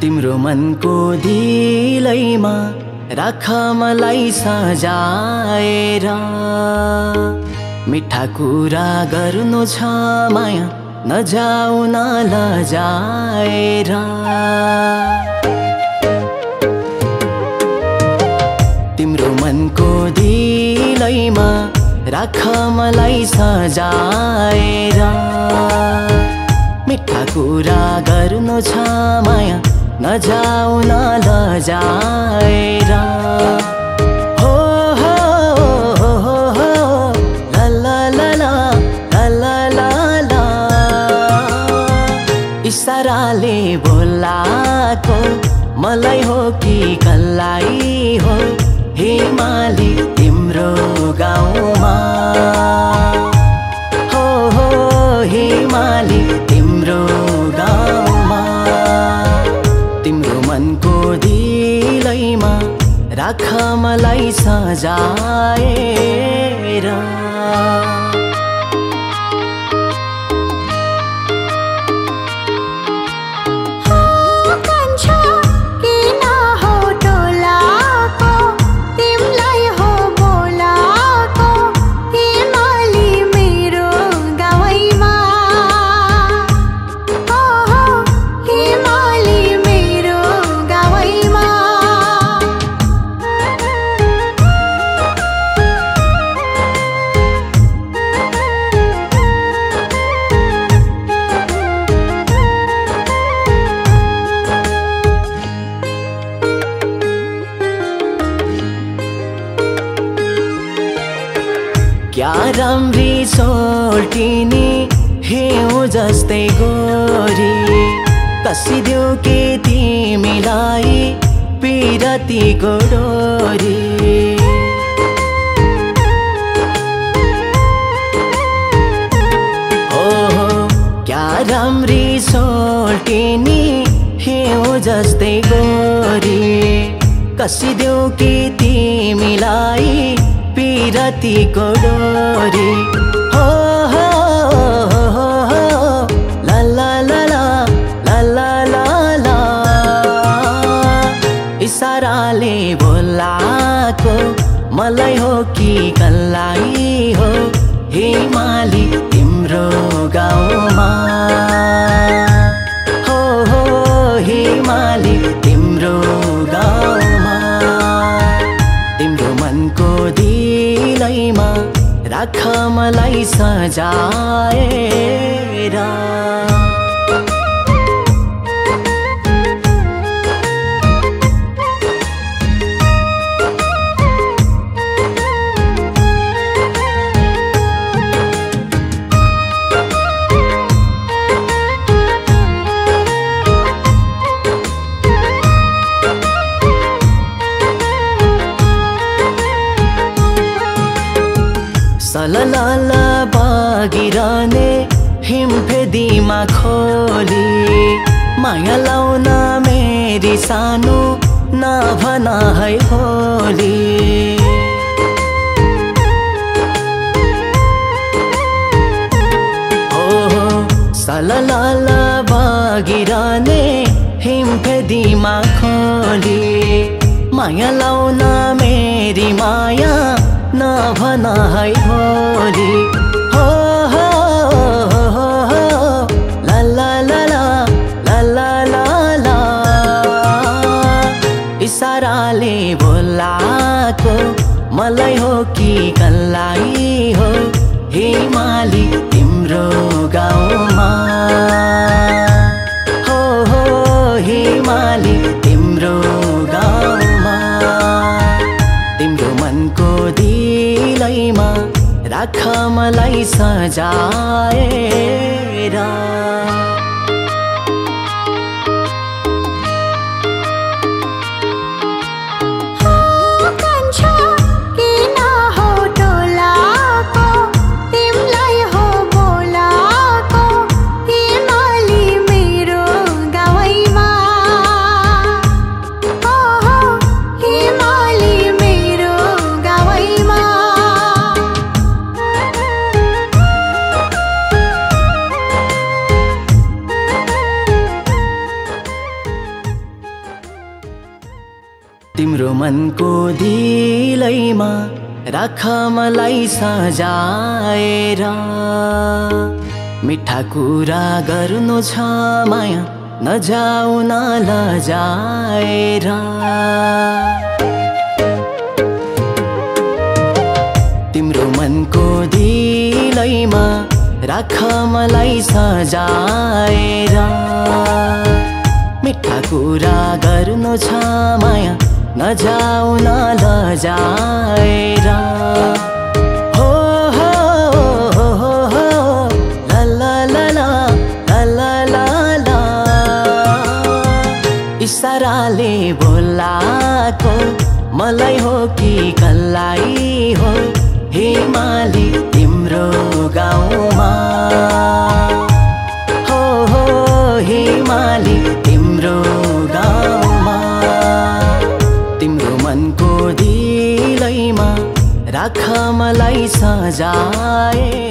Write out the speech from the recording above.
तिम्रो मनको दिलैमा राख मलाई सजाएर। मिठा कुरा गर्नु छ माया नजाऊ न लजाएर। तिम्रो मनको दिलैमा राख मलाई सजाएर। मिठा कुरा गर्नु छ माया न नजाऊ न लजाएर हो हो हो हो ला ला ला ला ला ला इसाराले बोलाको मलाई हो कि कल्लाई हो? हे मालिक मनको दिलैमा राख मलाई सजाएर। क्या राम्री सोल्टिनी हिउँ जस्तै गोरी। कसिदेऊ के तिमीलाई पिरतीको डोरी। हो हो क्या राम्री सोल्टिनी हिउँ जस्तै गोरी। कसिदेऊ कि तिमीलाई रातिको डोरी हो हो ला ला ला ला ला ला ला इसाराले बोलाको मलाई हो कि गल्लाई? राख मलाई सजाएर सललाला बागिरहने हिमफेदीमा खोली माया लाउन मेरी सानो नभन है भोली हो हो सललाला बागिरहने हिमफेदीमा खोली माया लाउन मेरी माया भन भन है भोलि। हो हो ला ला ला ला ला ला ला इसाराले बोलाको मलाई हो कि कसलाई हो? राख मलाई सजाएर मनको दिलैमा राख मलाई सजाएर। मिठा कुरा गर्नु छ माया नजाऊ न लजाएर। तिम्रो मनको दिलैमा राख मलाई सजाएर। मिठा कुरा गर्नु छ माया नजाऊ न लजाएर हो हो हो हो बोलाको मलाई हो कि कल्लाई हो? हिमाली तिम्रो गाउँमा। हो हो हिमाली सजाए।